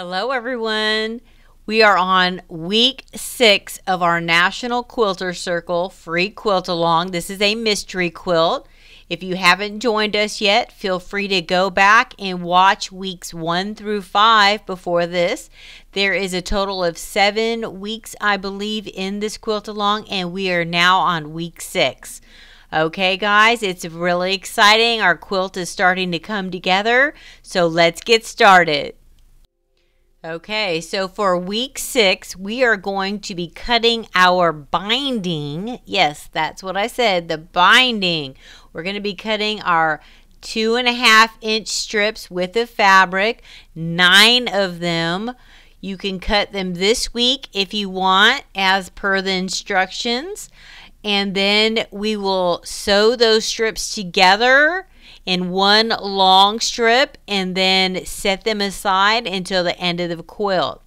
Hello, everyone. We are on week six of our National Quilter Circle free quilt along. This is a mystery quilt. If you haven't joined us yet, feel free to go back and watch weeks one through five before this. There is a total of seven weeks, I believe, in this quilt along, and we are now on week six. Okay, guys, it's really exciting. Our quilt is starting to come together, so let's get started. Okay, so for week six, we are going to be cutting our binding. Yes, that's what I said, the binding. We're going to be cutting our two and a half inch strips with the fabric, nine of them. You can cut them this week if you want, as per the instructions. And then we will sew those strips together in one long strip and then set them aside until the end of the quilt.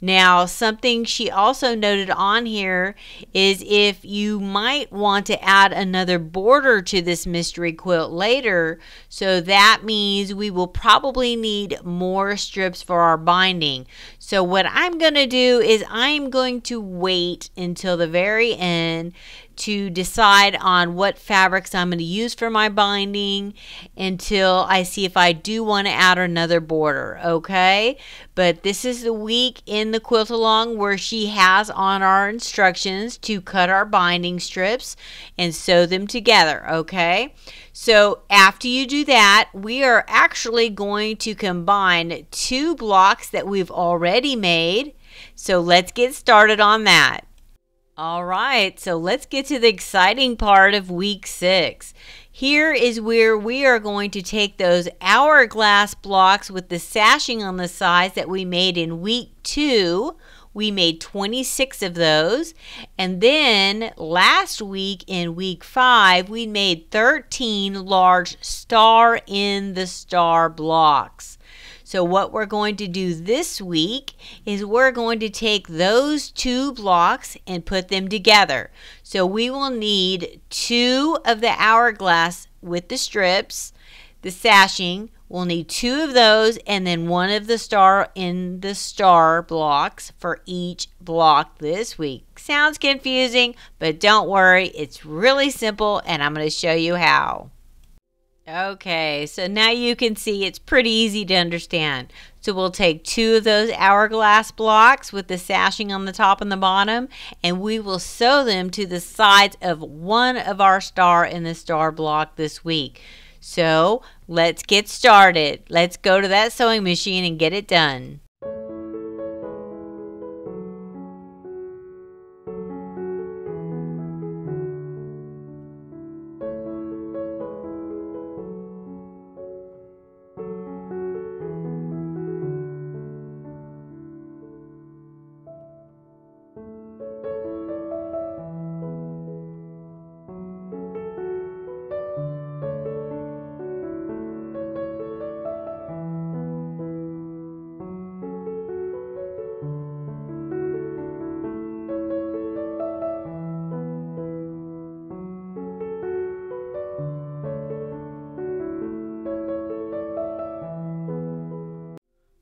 Now, something she also noted on here is if you might want to add another border to this mystery quilt later, so that means we will probably need more strips for our binding. So, what I'm going to do is I'm going to wait until the very end to decide on what fabrics I'm going to use for my binding until I see if I do want to add another border, okay? But this is the week in the quilt along where she has on our instructions to cut our binding strips and sew them together, okay? So after you do that, we are actually going to combine two blocks that we've already made. So let's get started on that. All right, so let's get to the exciting part of week six. Here is where we are going to take those hourglass blocks with the sashing on the sides that we made in week two. We made 26 of those. And then last week in week five, we made 13 large star in the star blocks. So what we're going to do this week is we're going to take those two blocks and put them together. So we will need two of the hourglass with the strips, the sashing. We'll need two of those and then one of the star in the star blocks for each block this week. Sounds confusing, but don't worry, it's really simple and I'm going to show you how. Okay, so now you can see it's pretty easy to understand. So we'll take two of those hourglass blocks with the sashing on the top and the bottom, and we will sew them to the sides of one of our star in the star block this week. So let's get started. Let's go to that sewing machine and get it done.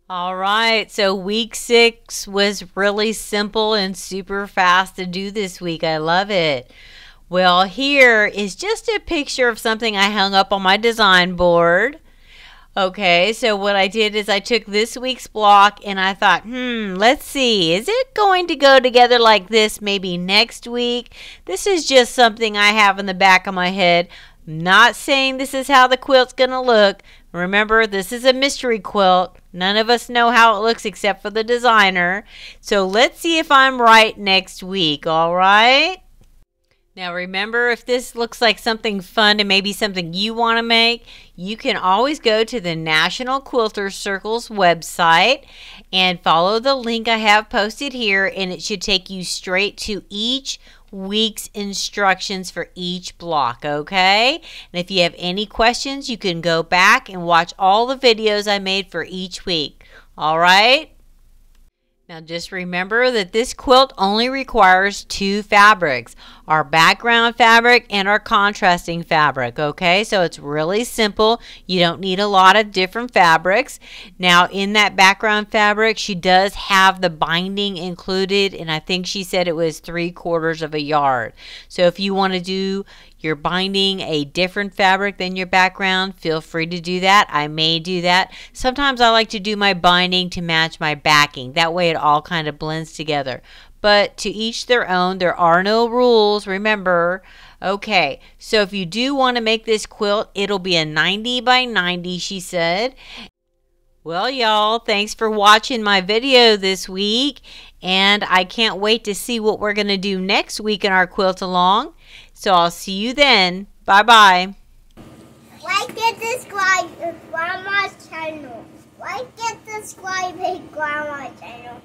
All right, so week six was really simple and super fast to do this week. I love it. Well, here is just a picture of something I hung up on my design board. Okay, so what I did is I took this week's block and I thought, hmm, let's see, is it going to go together like this maybe next week? This is just something I have in the back of my head. Not saying this is how the quilt's going to look. Remember, this is a mystery quilt. None of us know how it looks except for the designer. So let's see if I'm right next week, all right? Now remember, if this looks like something fun and maybe something you want to make, you can always go to the National Quilter Circles website and follow the link I have posted here and it should take you straight to each week's instructions for each block, okay? And if you have any questions, you can go back and watch all the videos I made for each week, all right? Now just remember that this quilt only requires two fabrics, our background fabric and our contrasting fabric, okay? So it's really simple. You don't need a lot of different fabrics. Now in that background fabric, she does have the binding included and I think she said it was three quarters of a yard. So if you want to do your binding a different fabric than your background, feel free to do that. I may do that. Sometimes I like to do my binding to match my backing. That way it all kind of blends together. But to each their own, there are no rules, remember. Okay, so if you do want to make this quilt, it'll be a 90 by 90, she said. Well, y'all, thanks for watching my video this week. And I can't wait to see what we're going to do next week in our quilt along. So I'll see you then. Bye bye. Like and subscribe to Grandma's channel. Like and subscribe to Grandma's channel.